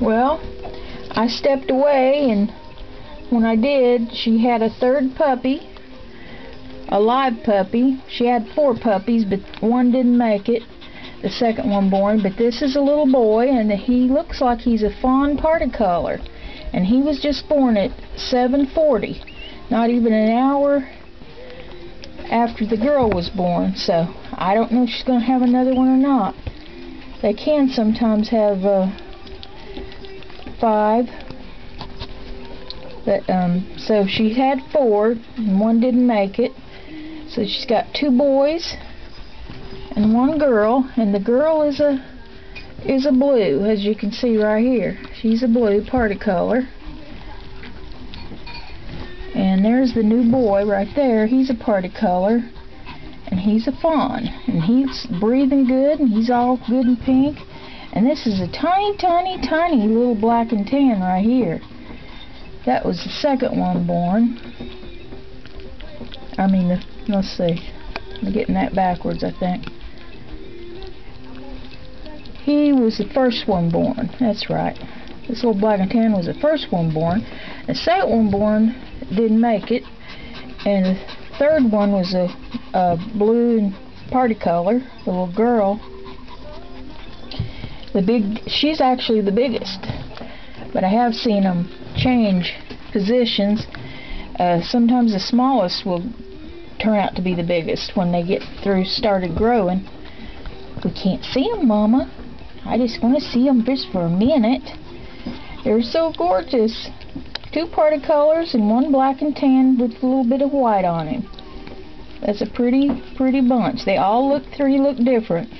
Well, I stepped away and when I did, she had a third puppy, a live puppy. She had four puppies, but one didn't make it, the second one born. But this is a little boy, and he looks like he's a fawn particolor. And he was just born at 7.40, not even an hour after the girl was born. So I don't know if she's going to have another one or not. They can sometimes have uh, five. But um, so she had four, and one didn't make it. So she's got two boys and one girl, and the girl is a is a blue, as you can see right here. She's a blue particolor. And there's the new boy right there. He's a particolor. And he's a fawn. And he's breathing good, and he's all good and pink. And this is a tiny, tiny, tiny little black and tan right here. That was the second one born. I mean, the, let's see. I'm getting that backwards, I think. He was the first one born. That's right. This little black and tan was the first one born. The second one born didn't make it. And the third one was a, a blue and particolor, the little girl. The big, she's actually the biggest. But I have seen them change positions. Uh, sometimes the smallest will turn out to be the biggest when they get through started growing. We can't see them, Mama. I just want to see them just for a minute. They're so gorgeous. Two particolors and one black and tan with a little bit of white on him. That's a pretty, pretty bunch. They all look, three look different.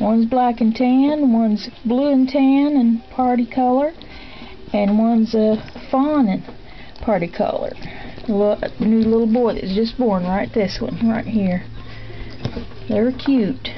One's black and tan, one's blue and tan and particolor, and one's a fawn and particolor. Look, new little boy that's just born, right this one, right here. They're cute.